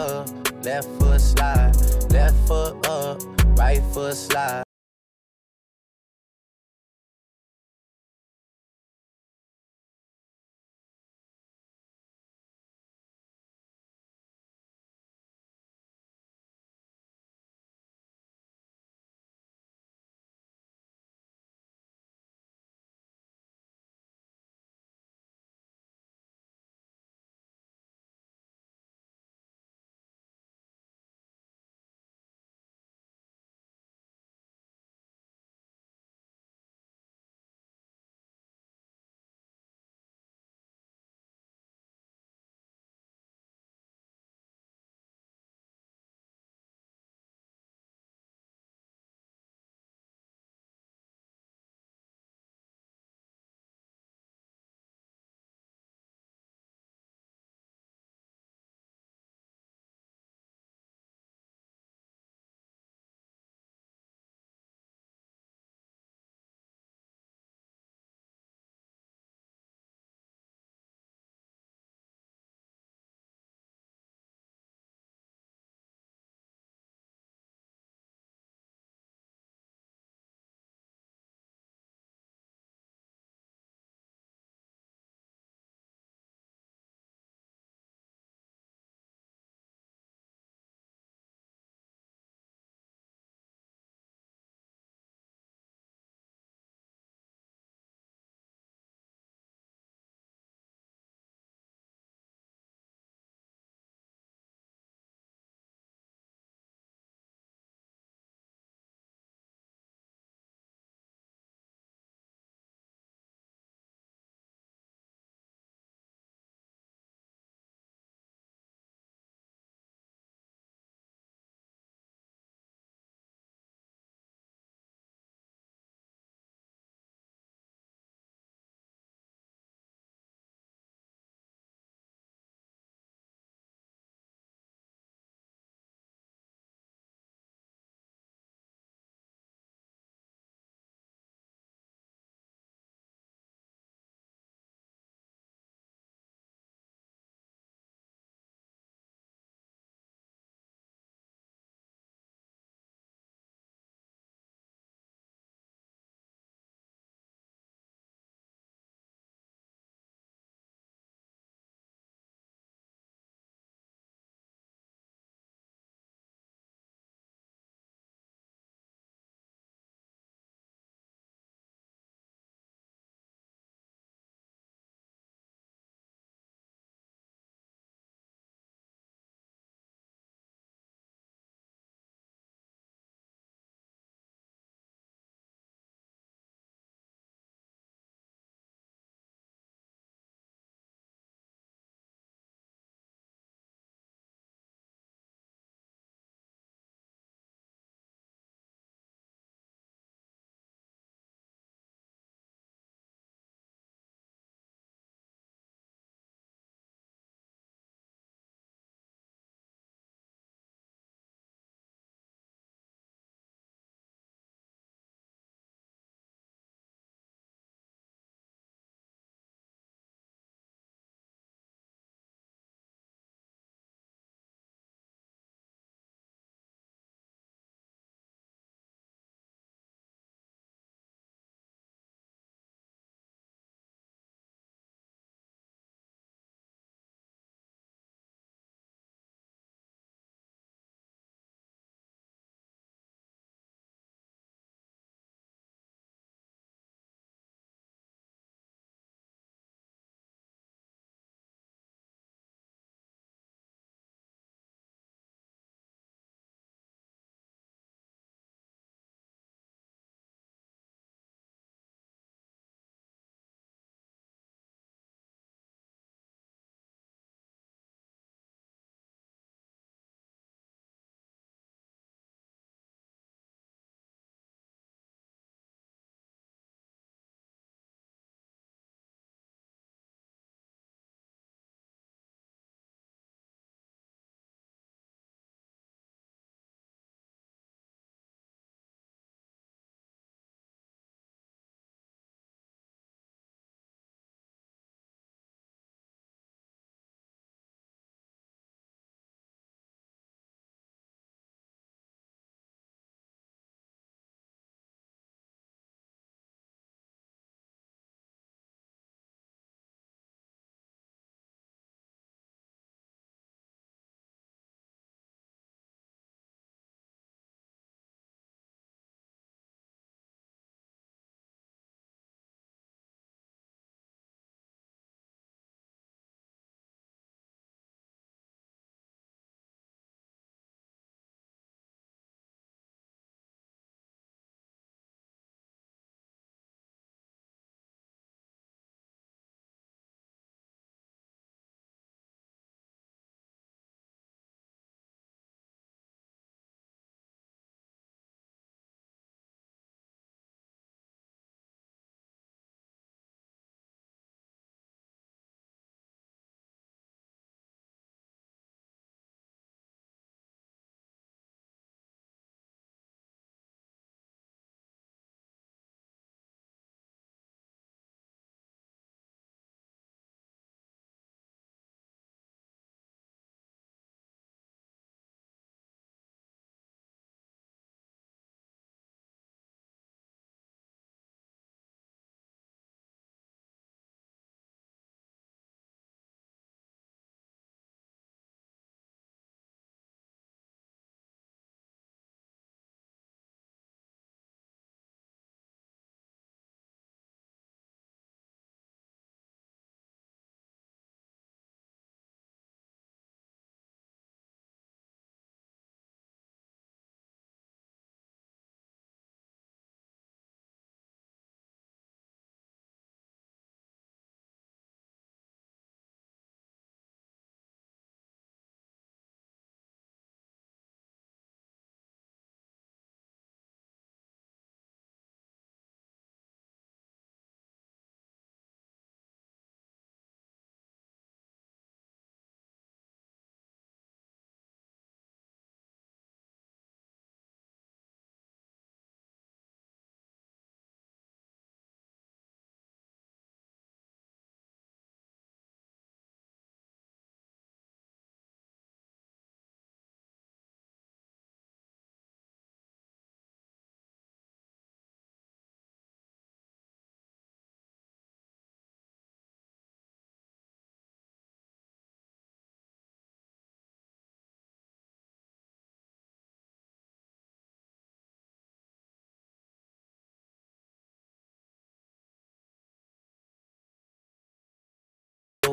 up, left foot slide, left foot up, right foot slide.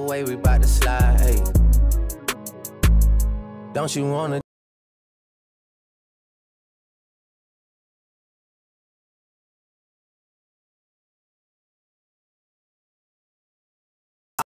Way we bout to slide. Hey. Don't you wanna